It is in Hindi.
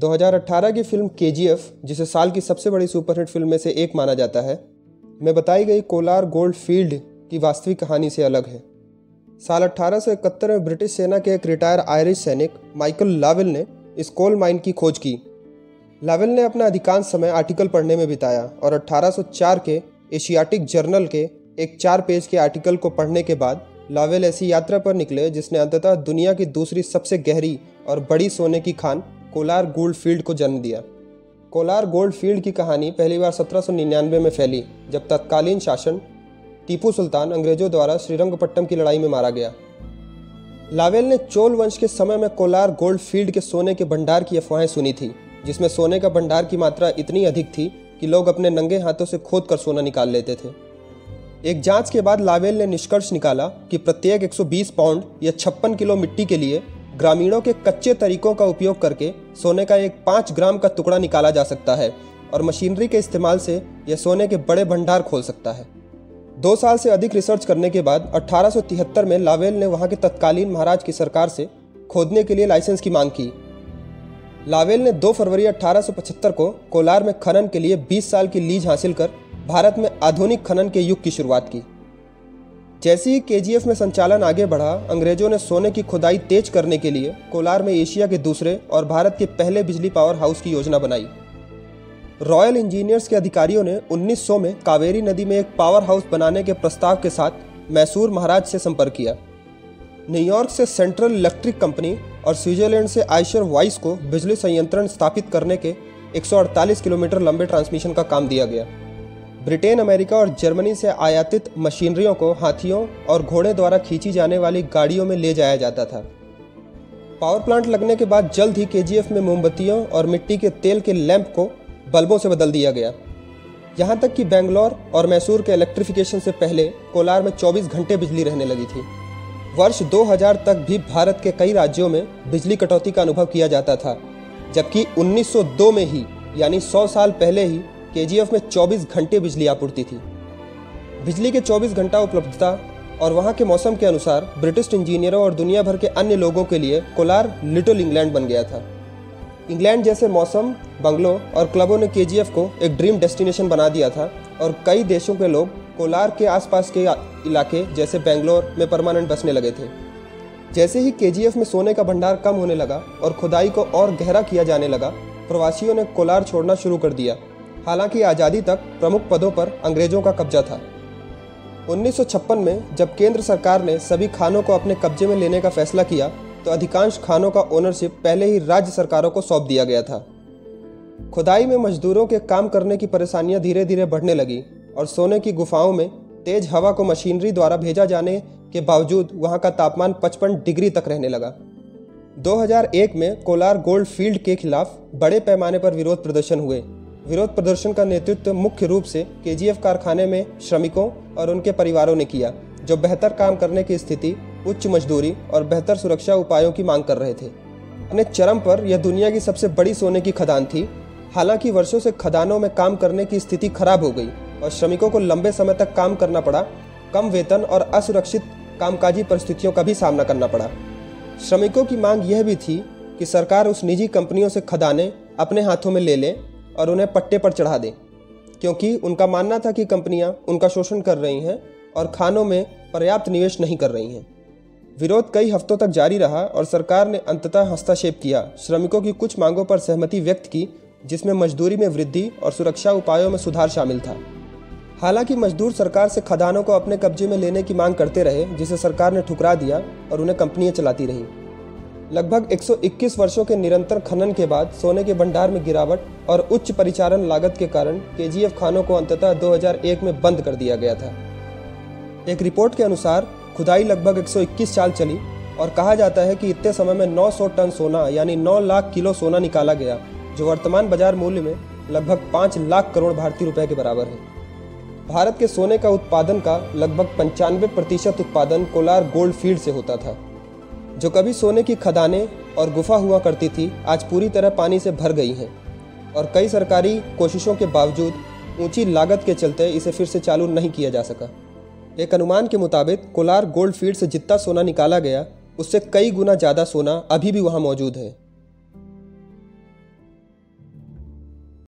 2018 की फ़िल्म के जिसे साल की सबसे बड़ी सुपरहिट फ़िल्म में से एक माना जाता है, में बताई गई कोलार गोल्ड फ़ील्ड की वास्तविक कहानी से अलग है। साल अट्ठारह में ब्रिटिश सेना के एक रिटायर आयरिश सैनिक, माइकल लावेल ने इस कोल माइन की खोज की। लावेल ने अपना अधिकांश समय आर्टिकल पढ़ने में बिताया और 1804 के एशियाटिक जर्नल के एक चार पेज के आर्टिकल को पढ़ने के बाद लावेल ऐसी यात्रा पर निकले जिसने अंततः दुनिया की दूसरी सबसे गहरी और बड़ी सोने की खान कोलार गोल्ड फ़ील्ड को जन्म दिया। कोलार गोल्ड फ़ील्ड की कहानी पहली बार 1799 में फैली, जब तत्कालीन शासन टीपू सुल्तान अंग्रेज़ों द्वारा श्रीरंगपट्टम की लड़ाई में मारा गया। लावेल ने चोल वंश के समय में कोलार गोल्ड फ़ील्ड के सोने के भंडार की अफवाहें सुनी थी, जिसमें सोने का भंडार की मात्रा इतनी अधिक थी कि लोग अपने नंगे हाथों से खोद कर सोना निकाल लेते थे। एक जाँच के बाद लावेल ने निष्कर्ष निकाला कि प्रत्येक 120 पाउंड या छप्पन किलो मिट्टी के लिए ग्रामीणों के कच्चे तरीकों का उपयोग करके सोने का एक पाँच ग्राम का टुकड़ा निकाला जा सकता है और मशीनरी के इस्तेमाल से यह सोने के बड़े भंडार खोल सकता है। दो साल से अधिक रिसर्च करने के बाद अठारह सौ तिहत्तर में लावेल ने वहाँ के तत्कालीन महाराज की सरकार से खोदने के लिए लाइसेंस की मांग की। लावेल ने 2 फरवरी 1875 को कोलार में खनन के लिए 20 साल की लीज हासिल कर भारत में आधुनिक खनन के युग की शुरुआत की। जैसे ही के में संचालन आगे बढ़ा, अंग्रेज़ों ने सोने की खुदाई तेज करने के लिए कोलार में एशिया के दूसरे और भारत के पहले बिजली पावर हाउस की योजना बनाई। रॉयल इंजीनियर्स के अधिकारियों ने 1900 में कावेरी नदी में एक पावर हाउस बनाने के प्रस्ताव के साथ मैसूर महाराज से संपर्क किया। न्यूयॉर्क से सेंट्रल इलेक्ट्रिक कंपनी और स्विट्जरलैंड से आयशर वाइस को बिजली संयंत्रण स्थापित करने के 148 किलोमीटर लंबे ट्रांसमिशन का काम दिया गया। ब्रिटेन, अमेरिका और जर्मनी से आयातित मशीनरियों को हाथियों और घोड़े द्वारा खींची जाने वाली गाड़ियों में ले जाया जाता था। पावर प्लांट लगने के बाद जल्द ही के में मोमबत्तियों और मिट्टी के तेल के लैंप को बल्बों से बदल दिया गया। यहाँ तक कि बेंगलोर और मैसूर के इलेक्ट्रिफिकेशन से पहले कोलार में 24 घंटे बिजली रहने लगी थी। वर्ष 2000 तक भी भारत के कई राज्यों में बिजली कटौती का अनुभव किया जाता था, जबकि 1902 में ही, यानी 100 साल पहले ही के में 24 घंटे बिजली आपूर्ति थी। बिजली के 24 घंटा उपलब्धता और वहाँ के मौसम के अनुसार ब्रिटिश इंजीनियरों और दुनिया भर के अन्य लोगों के लिए कोलार लिटिल इंग्लैंड बन गया था। इंग्लैंड जैसे मौसम, बंगलों और क्लबों ने के को एक ड्रीम डेस्टिनेशन बना दिया था और कई देशों के लोग कोलार के आसपास के इलाके जैसे बेंगलोर में परमानेंट बसने लगे थे। जैसे ही के में सोने का भंडार कम होने लगा और खुदाई को और गहरा किया जाने लगा, प्रवासियों ने कोलार छोड़ना शुरू कर दिया। हालाँकि आज़ादी तक प्रमुख पदों पर अंग्रेज़ों का कब्जा था। 1956 में जब केंद्र सरकार ने सभी खानों को अपने कब्जे में लेने का फैसला किया तो अधिकांश खानों का ओनरशिप पहले ही राज्य सरकारों को सौंप दिया गया था। खुदाई में मजदूरों के काम करने की परेशानियाँ धीरे धीरे बढ़ने लगी और सोने की गुफाओं में तेज हवा को मशीनरी द्वारा भेजा जाने के बावजूद वहाँ का तापमान 55 डिग्री तक रहने लगा। 2001 में कोलार गोल्ड फ़ील्ड के खिलाफ बड़े पैमाने पर विरोध प्रदर्शन हुए। विरोध प्रदर्शन का नेतृत्व मुख्य रूप से के कारखाने में श्रमिकों और उनके परिवारों ने किया, जो बेहतर काम करने की स्थिति, उच्च मजदूरी और बेहतर सुरक्षा उपायों की मांग कर रहे थे। अपने चरम पर यह दुनिया की सबसे बड़ी सोने की खदान थी। हालाँकि वर्षों से खदानों में काम करने की स्थिति खराब हो गई और श्रमिकों को लंबे समय तक काम करना पड़ा, कम वेतन और असुरक्षित कामकाजी परिस्थितियों का भी सामना करना पड़ा। श्रमिकों की मांग यह भी थी कि सरकार उस निजी कंपनियों से खदानें अपने हाथों में ले ले और उन्हें पट्टे पर चढ़ा दें, क्योंकि उनका मानना था कि कंपनियाँ उनका शोषण कर रही हैं और खानों में पर्याप्त निवेश नहीं कर रही हैं। विरोध कई हफ्तों तक जारी रहा और सरकार ने अंततः हस्तक्षेप किया। श्रमिकों की कुछ मांगों पर सहमति व्यक्त की, जिसमें मजदूरी में वृद्धि और सुरक्षा उपायों में सुधार शामिल था। हालाँकि मजदूर सरकार से खदानों को अपने कब्जे में लेने की मांग करते रहे, जिसे सरकार ने ठुकरा दिया और उन्हें कंपनियाँ चलाती रहीं। लगभग 121 वर्षों के निरंतर खनन के बाद सोने के भंडार में गिरावट और उच्च परिचालन लागत के कारण के खानों को अंततः 2001 में बंद कर दिया गया था। एक रिपोर्ट के अनुसार, खुदाई लगभग 121 साल चली और कहा जाता है कि इतने समय में 900 टन सोना यानी 9 लाख किलो सोना निकाला गया, जो वर्तमान बाज़ार मूल्य में लगभग 5 लाख करोड़ भारतीय रुपए के बराबर है। भारत के सोने का उत्पादन का लगभग पंचानवे प्रतिशत उत्पादन कोलार गोल्ड फ़ील्ड से होता था। जो कभी सोने की खदानें और गुफा हुआ करती थी, आज पूरी तरह पानी से भर गई हैं। और कई सरकारी कोशिशों के बावजूद, ऊँची लागत के चलते इसे फिर से चालू नहीं किया जा सका। एक अनुमान के मुताबिक, कोलार गोल्ड फ़ील्ड से जितना सोना निकाला गया, उससे कई गुना ज़्यादा सोना अभी भी वहाँ मौजूद है।